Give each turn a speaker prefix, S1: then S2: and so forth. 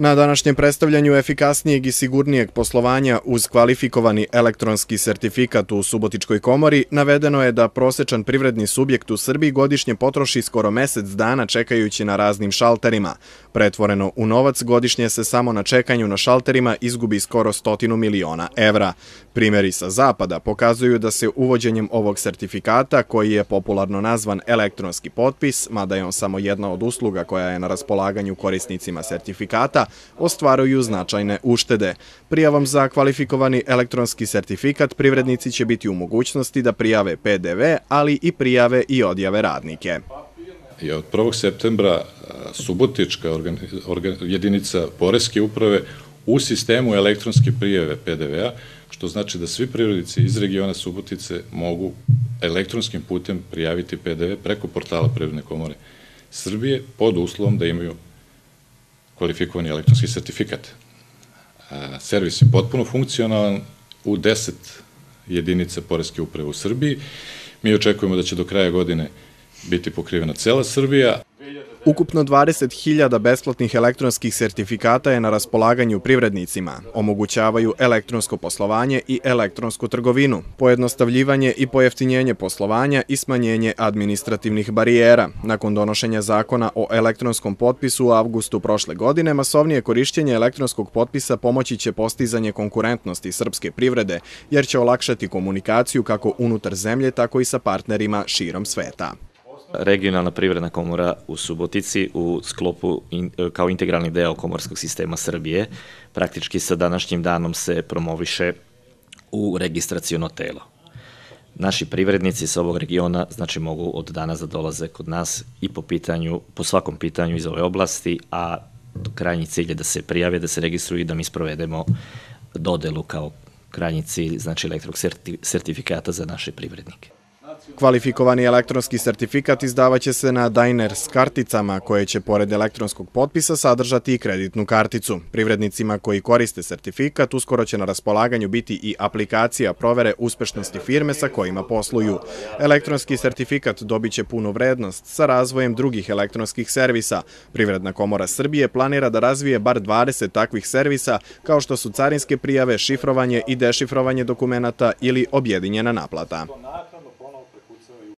S1: Na današnjem predstavljanju efikasnijeg i sigurnijeg poslovanja uz kvalifikovani elektronski sertifikat u Subotičkoj komori navedeno je da prosečan privredni subjekt u Srbiji godišnje potroši skoro mesec dana čekajući na raznim šalterima. Pretvoreno u novac godišnje se samo na čekanju na šalterima izgubi skoro stotinu miliona evra. Primjeri sa zapada pokazuju da se uvođenjem ovog sertifikata, koji je popularno nazvan elektronski potpis, mada je on samo jedna od usluga koja je na raspolaganju korisnicima sertifikata, ostvaruju značajne uštede. Prijavom za kvalifikovani elektronski sertifikat privrednici će biti u mogućnosti da prijave PDV, ali i prijave i odjave radnike.
S2: Od 1. septembra Subotička jedinica Poreske uprave u sistemu elektronske prijeve PDV-a, što znači da svi privrednici iz regiona Subotice mogu elektronskim putem prijaviti PDV preko portala Privredne komore Srbije pod uslovom da imaju kvalifikovani elektronski sertifikat. Servis je potpuno funkcionalan u 10 jedinica Poreske uprave u Srbiji. Mi očekujemo da će do kraja godine biti pokrivena cela Srbija,
S1: Ukupno 20.000 besplatnih elektronskih sertifikata je na raspolaganju privrednicima. Omogućavaju elektronsko poslovanje i elektronsku trgovinu, pojednostavljivanje i pojeftinjenje poslovanja i smanjenje administrativnih barijera. Nakon donošenja zakona o elektronskom potpisu u avgustu prošle godine, masovnije korišćenje elektronskog potpisa pomoći će postizanje konkurentnosti srpske privrede, jer će olakšati komunikaciju kako unutar zemlje, tako i sa partnerima širom sveta
S3: regionalna privredna komora u Subotici u sklopu in, kao integralni deo komorskog sistema Srbije. Praktički sa današnjim danom se promoviše u registracijono telo. Naši privrednici sa ovog regiona znači mogu od danas da dolaze kod nas i po pitanju, po svakom pitanju iz ove oblasti, a krajnji cilj je da se prijave, da se registruju i da mi sprovedemo dodelu kao krajnji cilj, znači elektrog sertifikata za naše privrednike.
S1: Kvalifikovani elektronski sertifikat izdavaće se na Diners karticama koje će pored elektronskog potpisa sadržati i kreditnu karticu. Privrednicima koji koriste sertifikat uskoro će na raspolaganju biti i aplikacija provere uspešnosti firme sa kojima posluju. Elektronski sertifikat dobit će punu vrednost sa razvojem drugih elektronskih servisa. Privredna komora Srbije planira da razvije bar 20 takvih servisa kao što su carinske prijave, šifrovanje i dešifrovanje dokumenta ili objedinjena naplata.